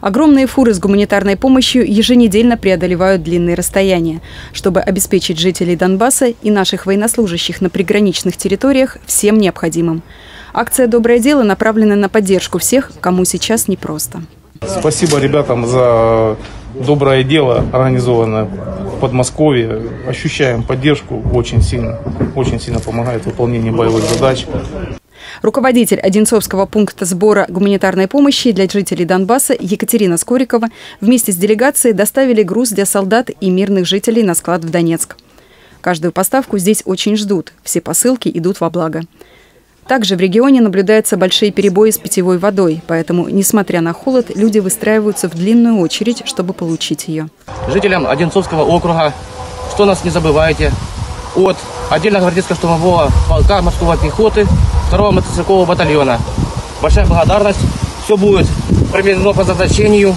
Огромные фуры с гуманитарной помощью еженедельно преодолевают длинные расстояния, чтобы обеспечить жителей Донбасса и наших военнослужащих на приграничных территориях всем необходимым. Акция «Доброе дело» направлена на поддержку всех, кому сейчас непросто. Спасибо ребятам за доброе дело, организованное в Подмосковье. Ощущаем поддержку очень сильно. Очень сильно помогает в выполнении боевых задач. Руководитель Одинцовского пункта сбора гуманитарной помощи для жителей Донбасса Екатерина Скорикова вместе с делегацией доставили груз для солдат и мирных жителей на склад в Донецк. Каждую поставку здесь очень ждут. Все посылки идут во благо. Также в регионе наблюдаются большие перебои с питьевой водой, поэтому, несмотря на холод, люди выстраиваются в длинную очередь, чтобы получить ее. Жителям Одинцовского округа, что нас не забывайте, от отдельно гвардейско-штурмового полка морской пехоты 2 мотострелкового батальона. Большая благодарность. Все будет применено по назначению.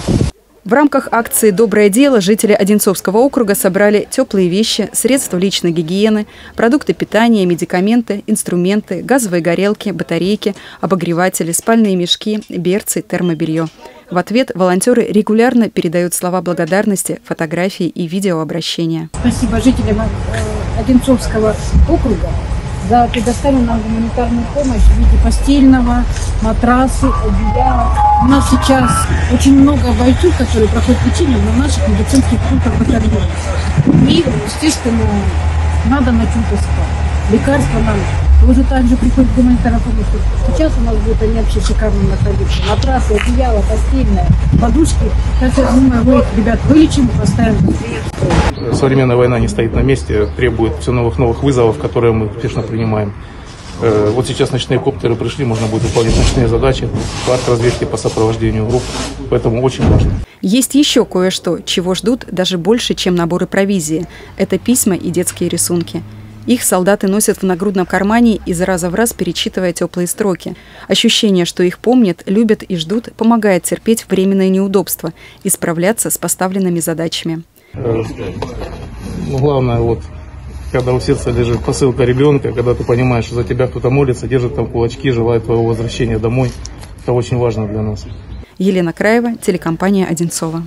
В рамках акции «Доброе дело» жители Одинцовского округа собрали теплые вещи, средства личной гигиены, продукты питания, медикаменты, инструменты, газовые горелки, батарейки, обогреватели, спальные мешки, берцы, термобелье. В ответ волонтеры регулярно передают слова благодарности, фотографии и видеообращения. Спасибо жителям Одинцовского округа за предоставленную нам гуманитарную помощь в виде постельного, матрасы, одеяла. У нас сейчас очень много бойцов, которые проходят лечение на наших медицинских пунктах батальона. И, естественно, надо на чем-то спать. Лекарства нам уже также приходит гуманитарная помощь. Сейчас у нас будет они вообще шикарно находиться. Матрасы, одеяло, постельное, подушки. Сейчас я думаю, мы их, ребят, вылечим и поставим Современная война не стоит на месте, требует все новых-новых вызовов, которые мы успешно принимаем. Э, Вот сейчас ночные коптеры пришли, можно будет выполнять ночные задачи по разведке, по сопровождению групп, поэтому очень важно. Есть еще кое-что, чего ждут даже больше, чем наборы провизии. Это письма и детские рисунки. Их солдаты носят в нагрудном кармане из раза в раз перечитывая теплые строки. Ощущение, что их помнят, любят и ждут, помогает терпеть временное неудобство и справляться с поставленными задачами. Ну, главное, вот, когда у сердца лежит посылка ребенка, когда ты понимаешь, что за тебя кто-то молится, держит там кулачки, желает твоего возвращения домой, это очень важно для нас. Елена Краева, телекомпания «Одинцова».